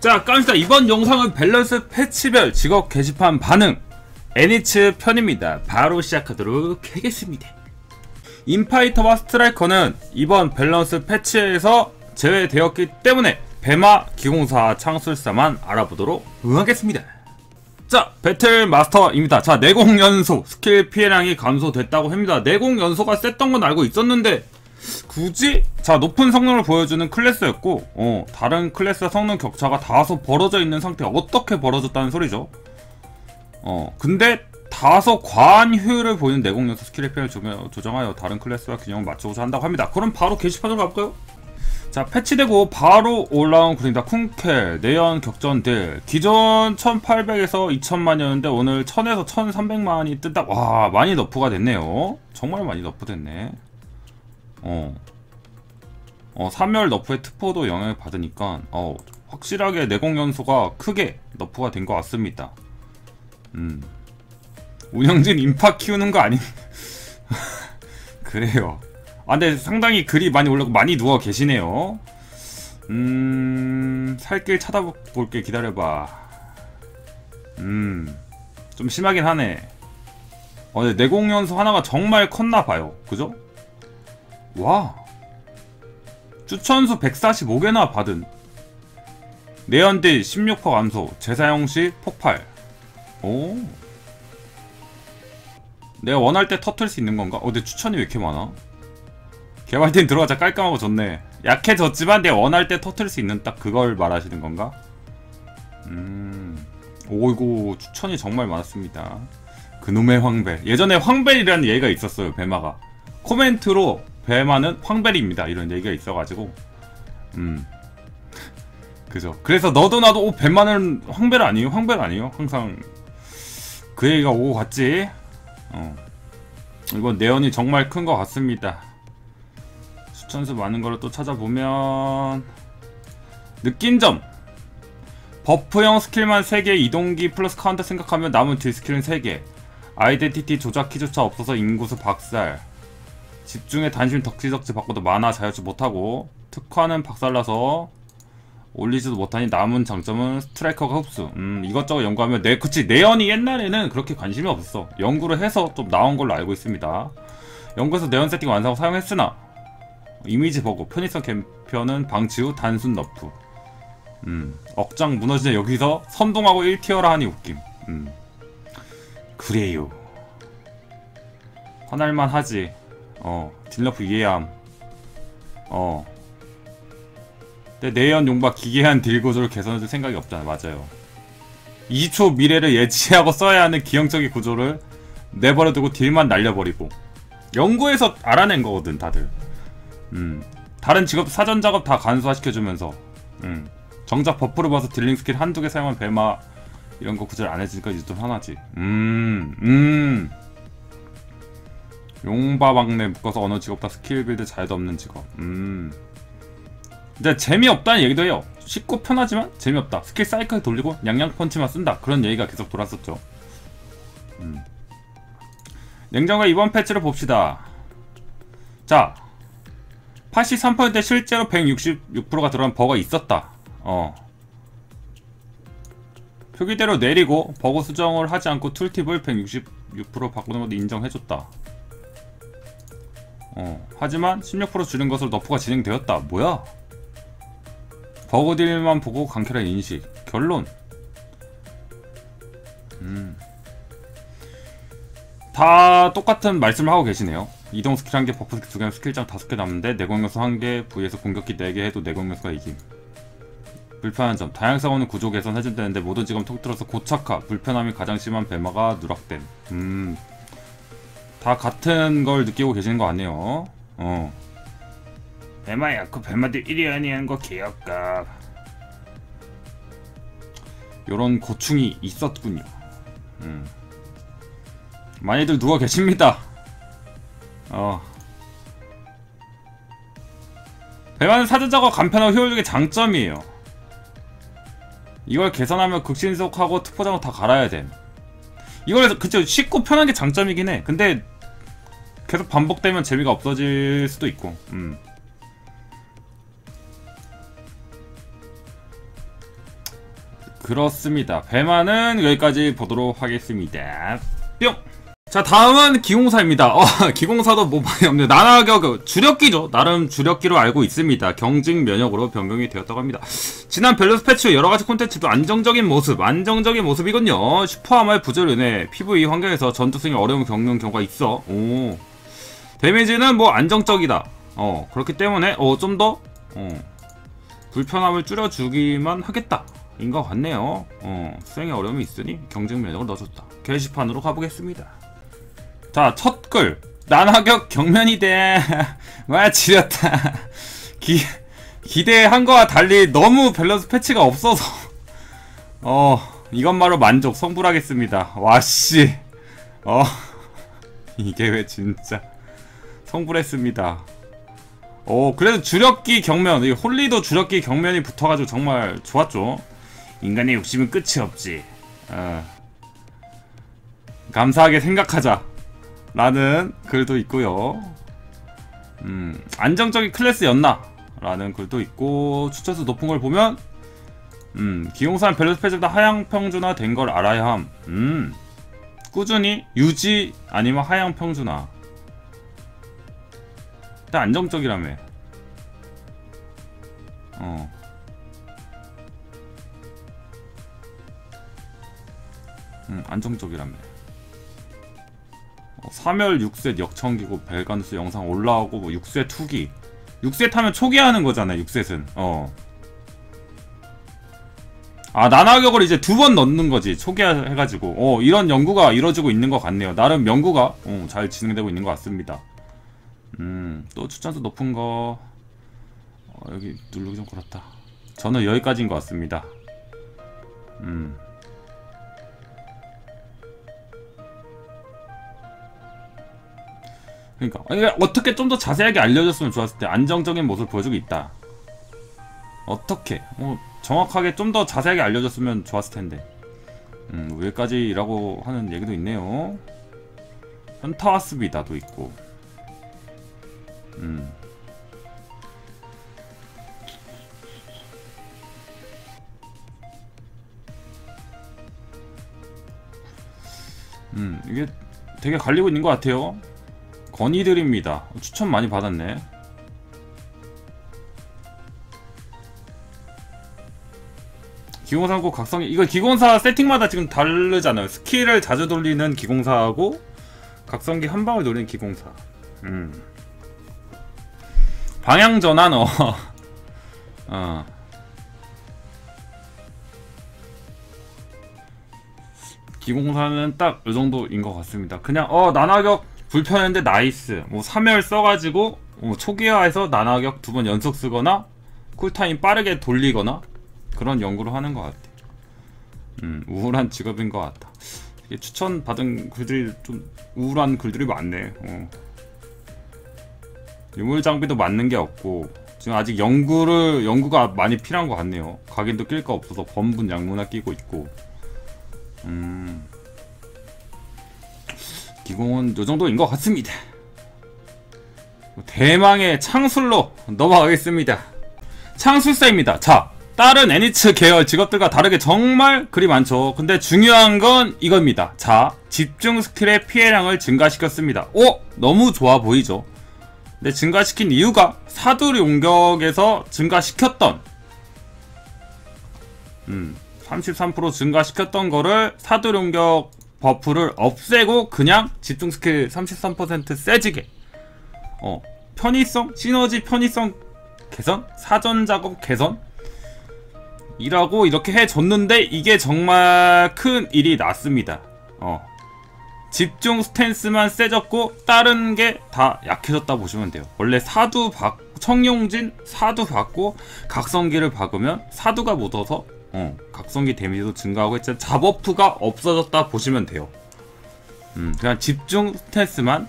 자, 깜짝이야. 이번 영상은 밸런스 패치별 직업 게시판 반응 애니츠 편입니다. 바로 시작하도록 하겠습니다. 인파이터와 스트라이커는 이번 밸런스 패치에서 제외되었기 때문에 배마 기공사 창술사만 알아보도록 하겠습니다. 자, 배틀 마스터입니다. 자, 내공 연소 스킬 피해량이 감소됐다고 합니다. 내공 연소가 셌던 건 알고 있었는데 굳이? 자 높은 성능을 보여주는 클래스였고 어 다른 클래스 성능 격차가 다소 벌어져 있는 상태 어떻게 벌어졌다는 소리죠. 어 근데 다소 과한 효율을 보이는 내공 연소 스킬의 편을 조정하여 다른 클래스와 균형을 맞추고자 한다고 합니다. 그럼 바로 게시판으로 가볼까요? 자 패치되고 바로 올라온 글입니다. 쿵켈 내연 격전들. 기존 1800에서 2000만이었는데 오늘 1000에서 1300만이 뜬다. 와 많이 nerf가 됐네요. 정말 많이 nerf 됐네 어. 어, 3열 너프의 특포도 영향을 받으니까 어, 확실하게 내공 연소가 크게 너프가 된 것 같습니다. 음. 운영진 인파 키우는 거 아닌 그래요. 아 근데 상당히 글이 많이 올라고 많이 누워 계시네요. 음... 살길 찾아볼게 기다려봐. 음... 좀 심하긴 하네. 어, 내공 연소 하나가 정말 컸나 봐요. 그죠? 와. 추천수 145개나 받은 내연딜 16% 감소 재사용시 폭발. 오. 내가 원할 때 터트릴 수 있는 건가? 어 근데 추천이 왜 이렇게 많아? 개발팀 들어가자 깔끔하고 좋네. 약해졌지만 내가 원할 때 터트릴 수 있는 딱 그걸 말하시는 건가? 음. 오이고 추천이 정말 많았습니다. 그놈의 황벨. 예전에 황벨이라는 얘기가 있었어요 배마가. 코멘트로 배마는 황벨입니다. 이런 얘기가 있어가지고. 음. 그죠. 그래서 너도 나도 오 배마는 황벨 아니에요? 황벨 아니에요? 항상 그 얘기가 오고 갔지? 어. 이건 내연이 정말 큰 것 같습니다. 추천수 많은 거를 또 찾아보면 느낀 점. 버프형 스킬만 3개 이동기 플러스 카운터 생각하면 남은 딜 스킬은 3개. 아이덴티티 조작 키조차 없어서 인구수 박살 집중에 단심 덕지덕지 바꿔도 만화 자유치 못하고 특화는 박살나서 올리지도 못하니 남은 장점은 스트라이커가 흡수. 음 이것저것 연구하면 내 그치 내연이 옛날에는 그렇게 관심이 없었어. 연구를 해서 좀 나온 걸로 알고 있습니다. 연구해서 내연 세팅 완성하고 사용했으나 이미지 버그 편의성 개편은 방치 후 단순 nerf. 음 억장 무너지자 여기서 선동하고 1tier라 하니 웃김. 음 그래요. 화날만 하지 어 deal nerf 이해함. 어. 근데 내연 용박 기괴한 deal 구조를 개선해줄 생각이 없잖아 맞아요. 20초 미래를 예치하고 써야 하는 기형적인 구조를 내버려두고 deal만 날려버리고. 연구에서 알아낸 거거든 다들. 음. 다른 직업 사전 작업 다 간소화시켜주면서. 음. 정작 buff를 봐서 dealing 스킬 한두 개 사용한 배마 이런 거 구절 안 해주니까 이제 좀 화나지. 음음. 음. 용바막내 묶어서 어느 직업 다 스킬 build 잘도 없는 직업. 음. 근데 재미없다는 얘기도 해요. 쉽고 편하지만 재미없다. 스킬 사이클 돌리고 양양 펀치만 쓴다. 그런 얘기가 계속 돌았었죠. 음. 냉정과 이번 패치를 봅시다. 자 83%에 실제로 166%가 들어간 버가 있었다. 어. 표기대로 내리고 버그 수정을 하지 않고 툴팁을 166% 바꾸는 것도 인정해줬다 어, 하지만 16% 줄인 것으로 너프가 진행되었다. 뭐야? 버그딜만 보고 강쾌한 인식. 결론. 음. 다 똑같은 말씀을 하고 계시네요. 이동 스킬 1개, buff 스킬 2개, 스킬창 5개 남는데 내공 연소 1개, V에서 공격기 4개 해도 내공 연소가 이김. 불편한 점. 다양성은 구조 개선 해준다는데 모든 직업 통틀어서 고착화, 불편함이 가장 심한 배마가 누락됨. 음. 다 같은 걸 느끼고 계시는 거 아니에요? 어. 배마야, 그 배마들 1위 아니하는 거 개역값. 요런 고충이 있었군요. 음. 많이들 누워 계십니다. 어. 배마는 사전 작업 간편하고 효율적인 장점이에요. 이걸 개선하면 극신속하고 특포장을 다 갈아야 돼. 이걸 그쵸 쉽고 편한 게 장점이긴 해. 근데 계속 반복되면 재미가 없어질 수도 있고 음. 그렇습니다. 배만은 여기까지 보도록 하겠습니다. 뿅! 자 다음은 기공사입니다. 어, 기공사도 뭐 많이 없네요. 나나격 주력기죠. 나름 주력기로 알고 있습니다. 경직 면역으로 변경이 되었다고 합니다. 지난 밸런스 패치 여러가지 콘텐츠도 안정적인 모습, 안정적인 모습이군요. 슈퍼아마의 부조로 인해 PVE 환경에서 전투승이 어려움을 겪는 경우가 있어. 오. 데미지는 뭐 안정적이다. 어 그렇기 때문에 어 좀 더 어, 불편함을 줄여주기만 하겠다. 인 것 같네요. 어, 수행에 어려움이 있으니 경쟁 면역을 넣어줬다. 게시판으로 가보겠습니다. 자, 첫 글. 난하격 경면이 돼. 와, 지렸다. 기, 기대한 거와 달리 너무 밸런스 패치가 없어서. 어, 이것만으로 만족, 성불하겠습니다. 와, 씨. 어, 이게 왜 진짜. 성불했습니다. 어, 그래도 주력기 경면, 이 홀리도 주력기 경면이 붙어가지고 정말 좋았죠. 인간의 욕심은 끝이 없지. 어. 감사하게 생각하자. 라는 글도 있고요. 음, 안정적인 클래스였나? 라는 글도 있고 추천수 높은 걸 보면 음, 기공사는 밸런스 패치가 하향 평준화 된 걸 알아야 함. 음. 꾸준히 유지 아니면 하향 평준화. 일단 안정적이라며. 어. 음, 안정적이라며. 어, 3열 6셋 역청기고 벨간스 영상 올라오고 뭐 6셋 투기 6셋 하면 초기화하는 거잖아요 6셋은 어. 아 난화격을 이제 두 번 넣는 거지 초기화 해가지고 어 이런 연구가 이루어지고 있는 것 같네요 나름 연구가 어, 잘 진행되고 있는 것 같습니다 음 또 추천수 높은 거 어, 여기 누르기 좀 그렇다 저는 여기까지인 것 같습니다 음 그러니까 이게 어떻게 좀 더 자세하게 알려줬으면 좋았을 때 안정적인 모습을 보여주고 있다. 어떻게 뭐 정확하게 좀 더 자세하게 알려줬으면 좋았을 텐데. 음, 여기까지라고 하는 얘기도 있네요. 현타와스비다도 있고. 음. 음, 이게 되게 갈리고 있는 것 같아요. 건의드립니다. 추천 많이 받았네. 기공사하고 각성이 이거 기공사 세팅마다 지금 다르잖아요. 스킬을 자주 돌리는 기공사하고 각성기 한 방을 노리는 기공사. 음. 방향 전환 어. 어. 기공사는 딱이 정도인 것 같습니다. 그냥 어 난화격 불편한데 나이스 뭐 3열 써가지고 뭐 초기화해서 난화격 두 번 연속 쓰거나 쿨타임 빠르게 돌리거나 그런 연구를 하는 것 같아 음 우울한 직업인 것 같다 추천받은 글들이 좀 우울한 글들이 많네 어. 유물 장비도 맞는 게 없고 지금 아직 연구를 연구가 많이 필요한 것 같네요 각인도 낄 거 없어서 범분 양문화 끼고 있고 음 기공은 요 정도인 것 같습니다. 대망의 창술로 넘어가겠습니다. 창술사입니다. 자, 다른 애니츠 계열 직업들과 다르게 정말 글이 많죠. 근데 중요한 건 이겁니다. 자, 집중 스킬의 피해량을 증가시켰습니다. 오! 너무 좋아 보이죠? 근데 증가시킨 이유가 사두룡격에서 증가시켰던 음, 33% 증가시켰던 거를 사두룡격 buff를 없애고 그냥 집중 스킬 33% 세지게. 어 편의성 시너지 편의성 개선 사전 작업 개선? 이라고 이렇게 해줬는데 이게 정말 큰 일이 났습니다. 어 집중 스탠스만 세졌고 다른 게 다 약해졌다 보시면 돼요 원래 사두 박 청용진 사두 받고 각성기를 박으면 사두가 묻어서 어, 각성기 데미지도 증가하고 했지만 잡버프가 없어졌다 보시면 돼요. 음, 그냥 집중 스탠스만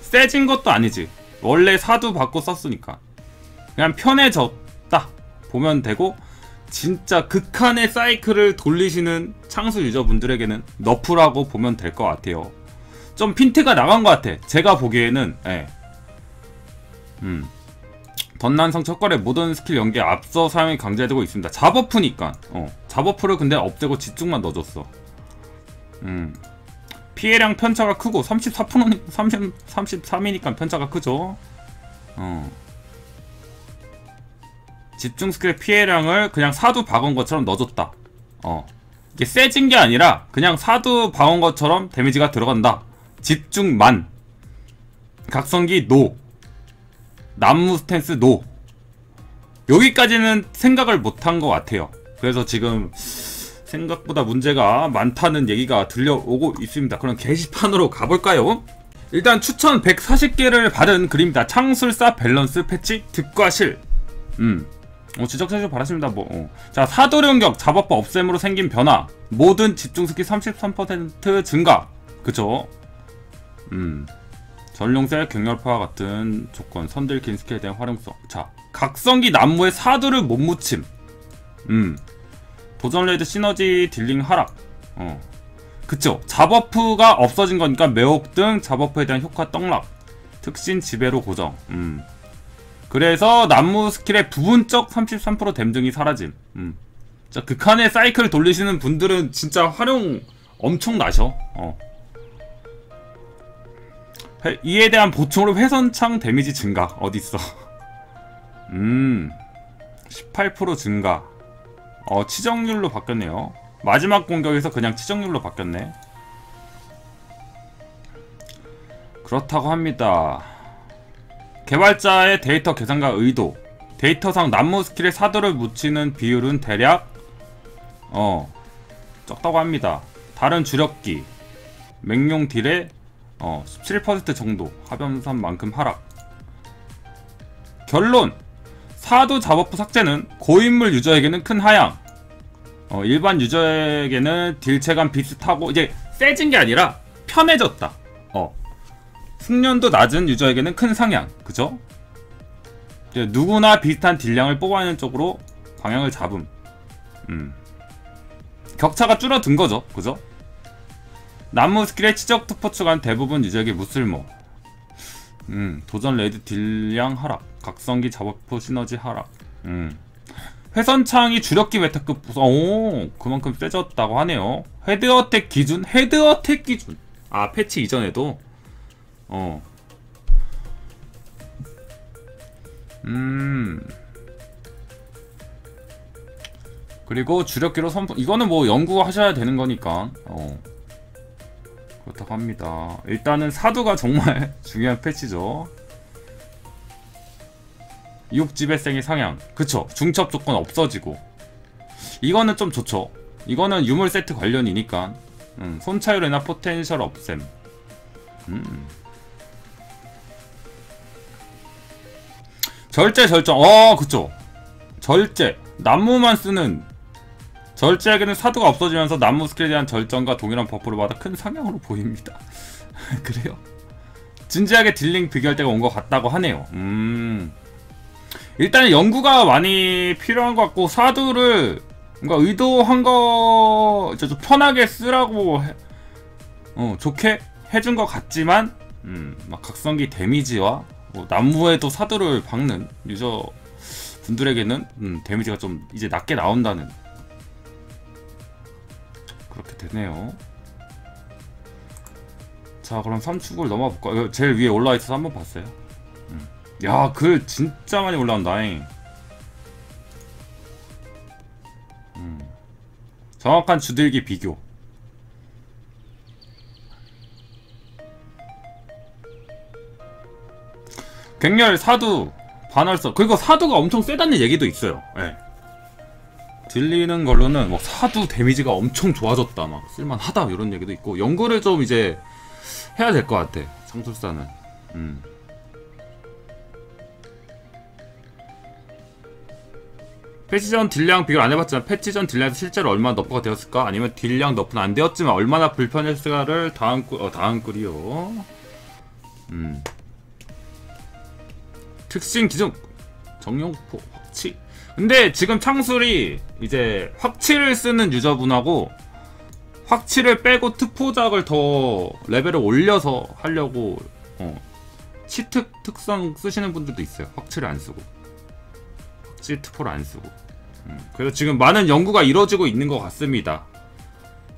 세진 것도 아니지. 원래 사두 받고 썼으니까. 그냥 편해졌다 보면 되고 진짜 극한의 사이클을 돌리시는 창수 유저분들에게는 너프라고 보면 될 것 같아요. 좀 핀트가 나간 것 같아. 제가 보기에는 예. 음. 던난성 첫걸의 모든 스킬 연계 앞서 사용이 강제되고 있습니다. 잡버프니까 어, 잡어프를 근데 없애고 집중만 넣어줬어 음 피해량 편차가 크고 34%니 30, 33이니까 편차가 크죠 어 집중 스킬의 피해량을 그냥 사두 박은 것처럼 넣어줬다. 어. 이게 세진 게 아니라 그냥 사두 박은 것처럼 데미지가 들어간다. 집중만. 각성기 no. 난무 stance no. 여기까지는 생각을 못한 것 같아요. 그래서 지금 생각보다 문제가 많다는 얘기가 들려오고 있습니다. 그럼 게시판으로 가볼까요? 일단 추천 140개를 받은 글입니다. 창술사 밸런스 패치 득과실. 음 어, 지적사실 바라십니다. 뭐 어. 자 사두룡격 잡buff 없앰으로 생긴 변화. 모든 집중 스킬 33% 증가. 그쵸? 음. 절룡세 굉열파와 같은 조건 선딜 긴 스킬에 대한 활용성. 자 각성기 난무에 사두를 못 묻힘. 음. 도전 raid 시너지 dealing 하락. 어. 그쵸? 잡buff가 없어진 거니까 매혹 등 잡buff에 대한 효과 떡락. 특신 지배로 고정. 음 그래서 난무 스킬의 부분적 33% 댐증이 사라짐. 음. 자 극한의 사이클 돌리시는 분들은 진짜 활용 엄청 나셔. 어. 회, 이에 대한 보충으로 회선창 데미지 증가. 어딨어? 음. 18% 증가. 어 치정률로 바뀌었네요. 마지막 공격에서 그냥 치정률로 바뀌었네. 그렇다고 합니다 개발자의 데이터 계산과 의도 데이터상 나무 스킬에 사도를 묻히는 비율은 대략 어 적다고 합니다. 다른 주력기 맹용 딜의 어, 17% 정도 하변산만큼 하락. 결론 사도 작업부 삭제는 고인물 유저에게는 큰 하향. 어, 일반 유저에게는 딜체감 비슷하고 이제 세진 게 아니라 편해졌다. 어. 숙련도 낮은 유저에게는 큰 상향 그죠? 누구나 비슷한 딜량을 뽑아내는 쪽으로 방향을 잡음 음. 격차가 줄어든 거죠 그죠? 나무 스킬의 치적 투포 추가는 대부분 유저에게 무쓸모 음, 도전 레드 딜량 하락 각성기 잡업포 시너지 하락 음. 회선창이 주력기 메타급 오 그만큼 세졌다고 하네요 헤드어택 기준? 헤드어택 기준 아 패치 이전에도 어. 음. 그리고 주력기로 선풍 이거는 뭐 연구하셔야 되는 거니까. 어. 그렇다고 합니다. 일단은 사두가 정말 중요한 패치죠. 이육지배생의 상향. 그쵸. 중첩 조건 없어지고. 이거는 좀 좋죠. 이거는 유물 세트 관련이니까. 음, 손차율이나 포텐셜 없셈 음. 절제 절정. 어 그쵸. 절제. 난무만 쓰는 절제에게는 사두가 없어지면서 난무 스킬에 대한 절정과 동일한 buff를 받아 큰 상향으로 보입니다. 그래요? 진지하게 dealing 비교할 때가 온 것 같다고 하네요. 음. 일단 연구가 많이 필요한 것 같고 사두를 뭔가 의도한 거 좀 편하게 쓰라고 해, 어, 좋게 해준 것 같지만 음, 막 각성기 데미지와 뭐 나무에도 사두를 박는 유저 분들에게는 음, 데미지가 좀 이제 낮게 나온다는 그렇게 되네요 자 그럼 3축을 넘어 볼까 제일 위에 올라와 있어서 한번 봤어요 음. 야, 글 진짜 많이 올라온다잉. 음. 정확한 주들기 비교. 굉렬 사두 반월섬 그리고 사두가 엄청 세다는 얘기도 있어요. 네. 들리는 걸로는 뭐 사두 damage가 엄청 좋아졌다 막 쓸만하다 이런 얘기도 있고 연구를 좀 이제 해야 될 것 같아 창술사는. 음. 패치전 딜량 비교를 안 해봤지만 패치전 딜량에서 실제로 얼마나 nerf가 되었을까? 아니면 딜량 nerf는 안 되었지만 얼마나 불편했을까를 다음 꿀, 어, 다음 꿀이요. 음. 특징 기준 정용포 확치. 근데 지금 창술이 이제 확치를 쓰는 유저분하고 확치를 빼고 특포작을 더 레벨을 올려서 하려고 어, 치특 특성 쓰시는 분들도 있어요. 확치를 안 쓰고. 확치 특포를 안 쓰고. 음, 그래서 지금 많은 연구가 이루어지고 있는 것 같습니다.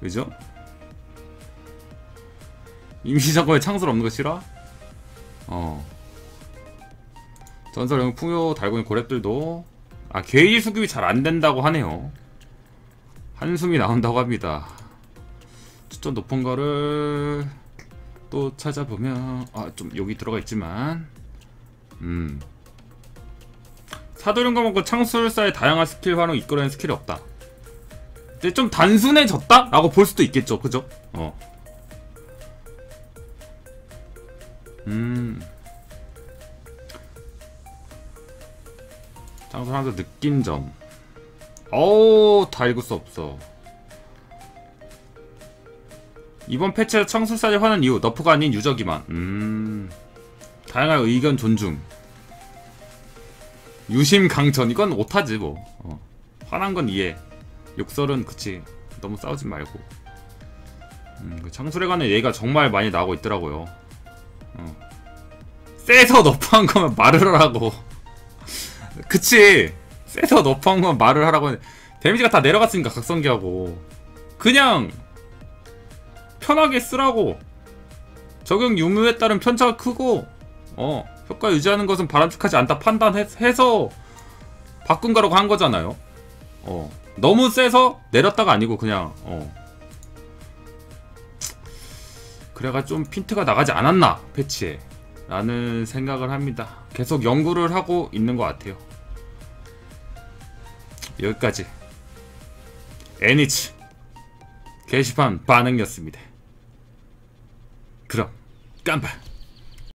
그죠? 임시정권에 창술 없는 거 싫어? 어. 전설 영 풍요 달고 있는 고랩들도 아 게이지 수급이 잘 안 된다고 하네요. 한숨이 나온다고 합니다. 추천 높은 거를 또 찾아보면 아 좀 여기 들어가 있지만 음 사도령과 먹고 창술사의 다양한 스킬 활용 이끌어낸 스킬이 없다. 근데 좀 단순해졌다? 라고 볼 수도 있겠죠. 그죠? 어. 음. 창술하면서 느낀 점. 어우, 다 읽을 수 없어. 이번 패치에서 창술사를 화는 이유, 너프가 아닌 유저기만. 음. 다양한 의견 존중. 유심 강전. 이건 오타지, 뭐. 어. 화난 건 이해. 욕설은, 그치. 너무 싸우지 말고. 음, 그 창술에 관한 얘기가 정말 많이 나오고 있더라고요. 어. 세서 너프한 거면 말을 하라고. 그치. 세서 너프한 거면 말을 하라고. 했는데 데미지가 다 내려갔으니까 각성기하고. 그냥 편하게 쓰라고. 적용 유무에 따른 편차가 크고, 어, 효과 유지하는 것은 바람직하지 않다 판단해서 바꾼 거라고 한 거잖아요. 어, 너무 세서 내렸다가 아니고 그냥, 어. 그래가 좀 핀트가 나가지 않았나, 패치에. 라는 생각을 합니다. 계속 연구를 하고 있는 것 같아요. 여기까지. 애니츠. 게시판 반응이었습니다. 그럼 깜빡